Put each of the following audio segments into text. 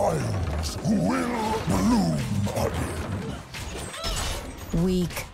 Will bloom again. Weak.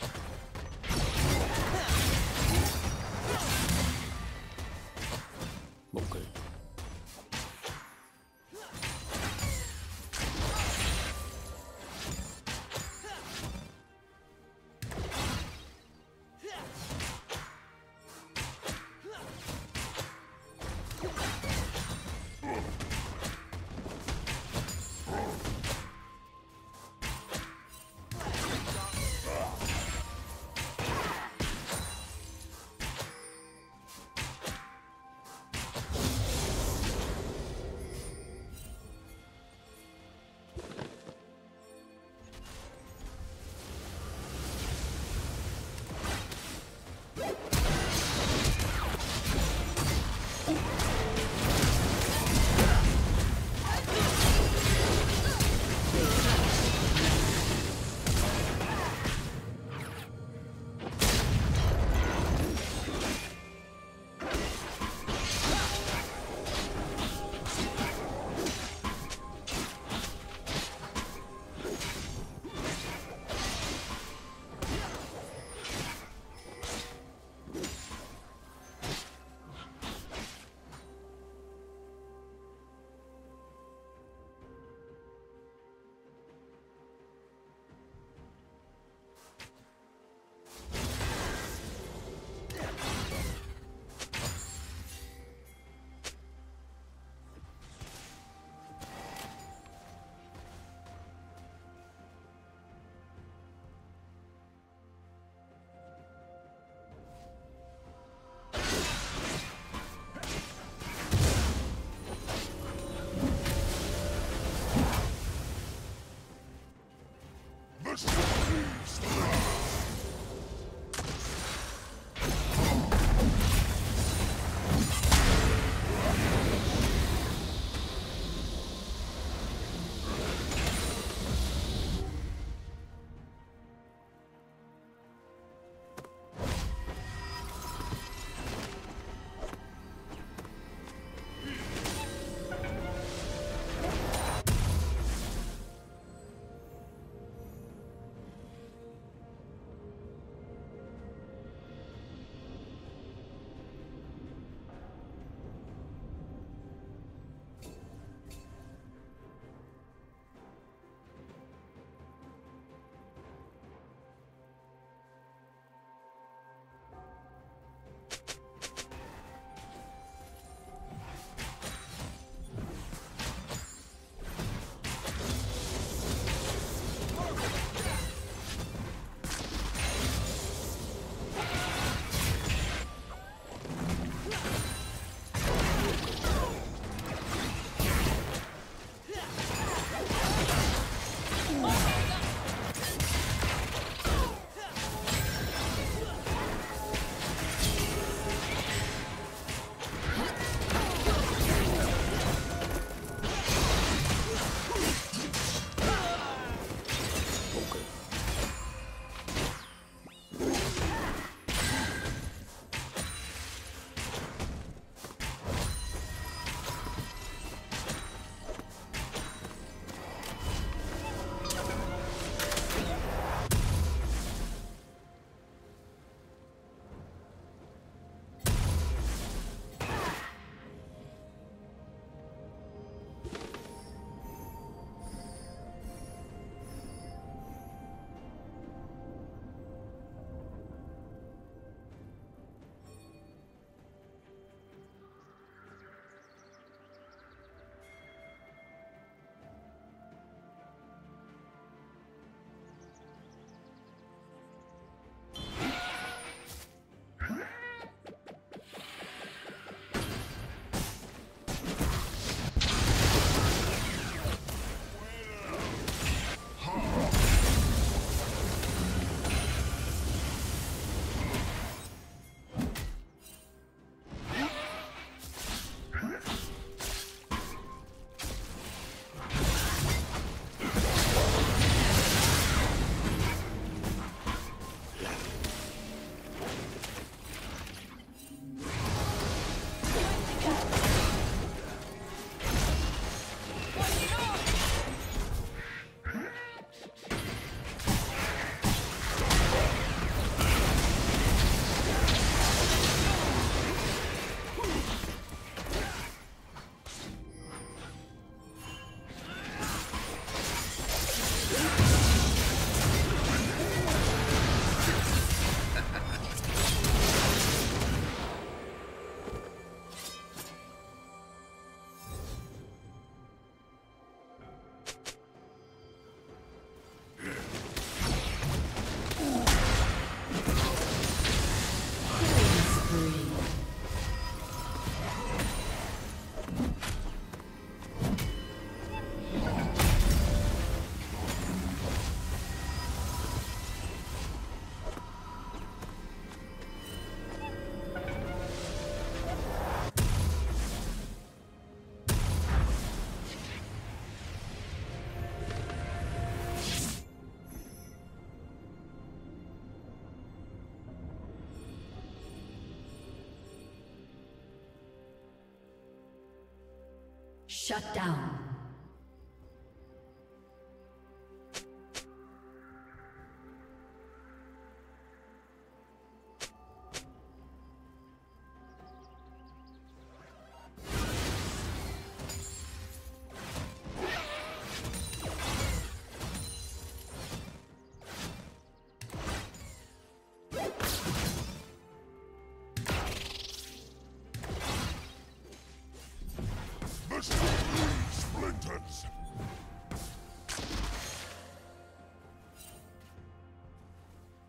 Shut down.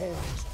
Forms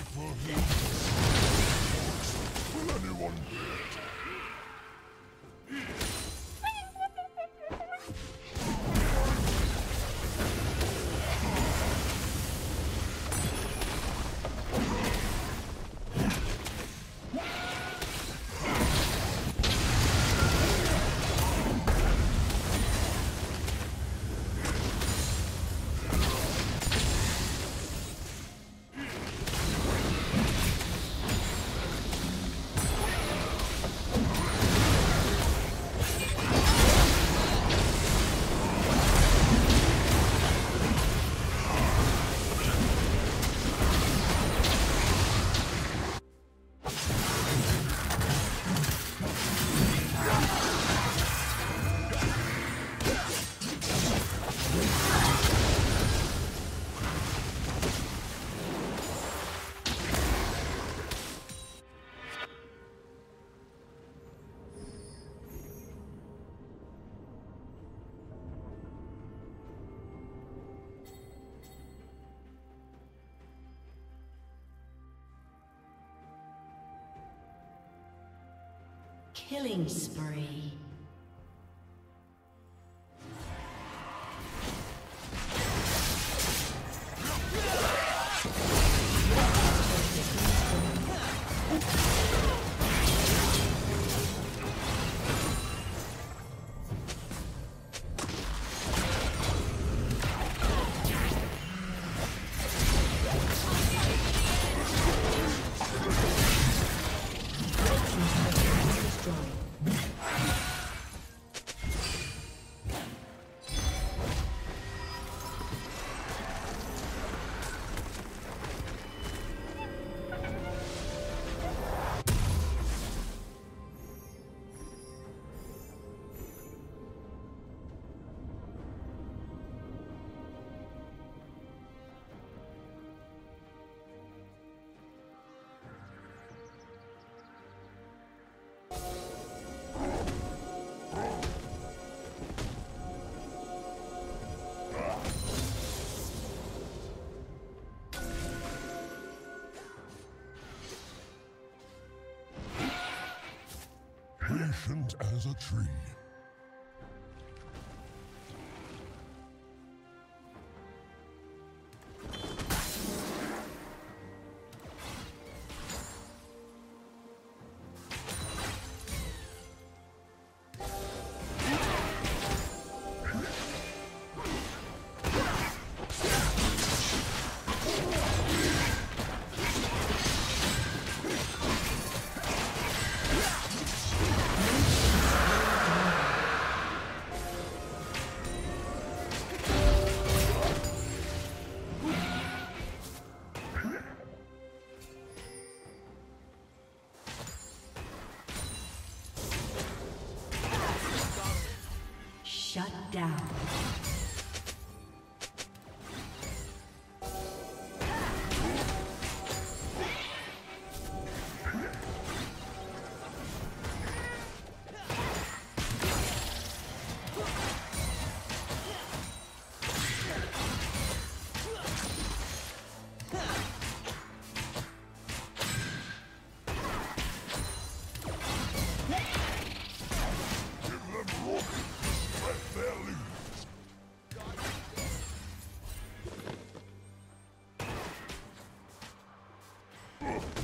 It will heal. Will anyone Killing spree. As a tree. Down. Oh.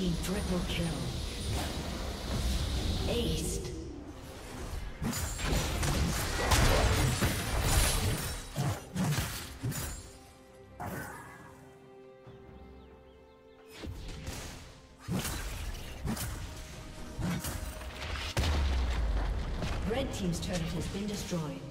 team triple kill. Aced. Red Team's turret has been destroyed.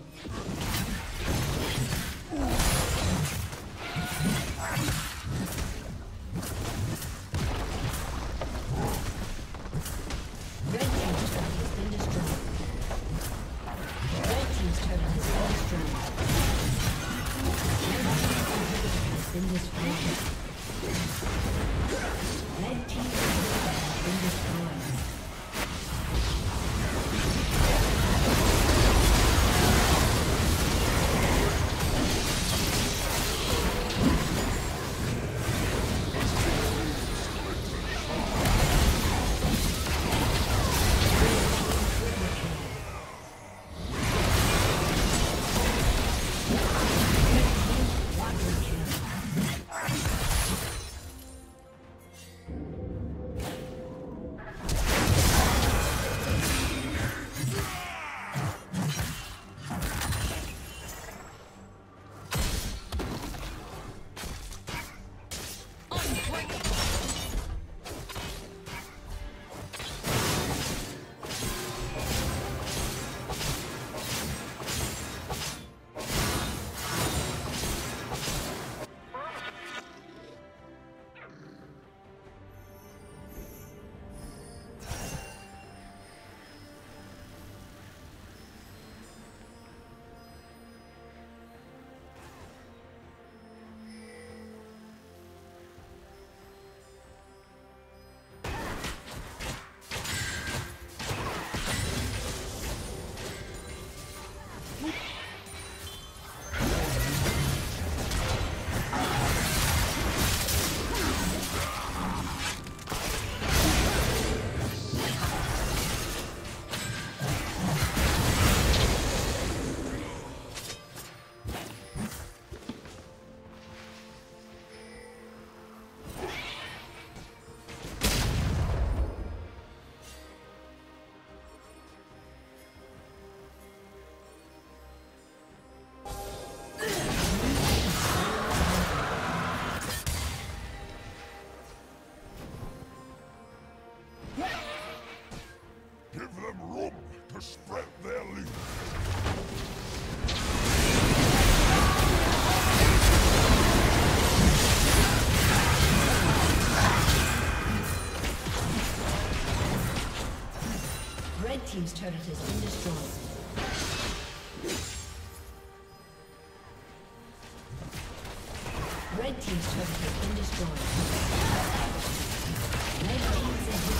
Team's turret has been destroyed. Red team's turret has been destroyed. Red team's inhibitor